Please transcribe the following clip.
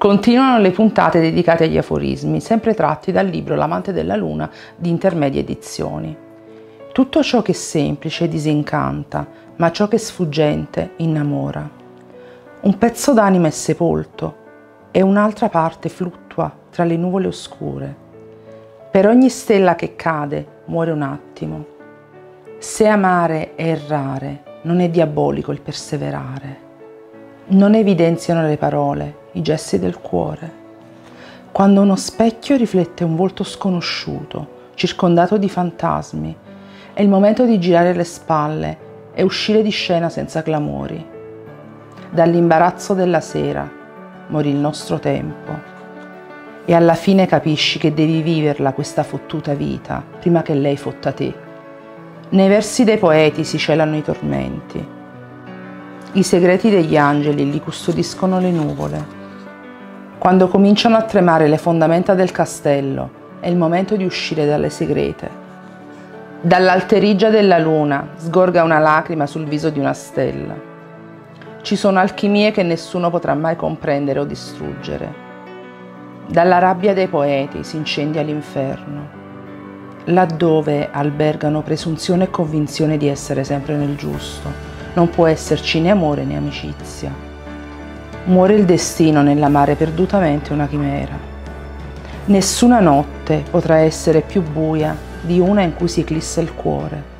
Continuano le puntate dedicate agli aforismi, sempre tratti dal libro L'amante della luna di intermedie edizioni. Tutto ciò che è semplice disincanta, ma ciò che è sfuggente innamora. Un pezzo d'anima è sepolto e un'altra parte fluttua tra le nuvole oscure. Per ogni stella che cade muore un attimo. Se amare è errare, non è diabolico il perseverare. Non evidenziano le parole, i gesti del cuore. Quando uno specchio riflette un volto sconosciuto, circondato di fantasmi, è il momento di girare le spalle e uscire di scena senza clamori. Dall'imbarazzo della sera morì il nostro tempo e alla fine capisci che devi viverla questa fottuta vita prima che lei fotta te. Nei versi dei poeti si celano i tormenti. I segreti degli angeli li custodiscono le nuvole. Quando cominciano a tremare le fondamenta del castello, è il momento di uscire dalle segrete. Dall'alterigia della luna sgorga una lacrima sul viso di una stella. Ci sono alchimie che nessuno potrà mai comprendere o distruggere. Dalla rabbia dei poeti si incendia l'inferno, laddove albergano presunzione e convinzione di essere sempre nel giusto. Non può esserci né amore né amicizia. Muore il destino nell'amare perdutamente una chimera. Nessuna notte potrà essere più buia di una in cui si eclissa il cuore.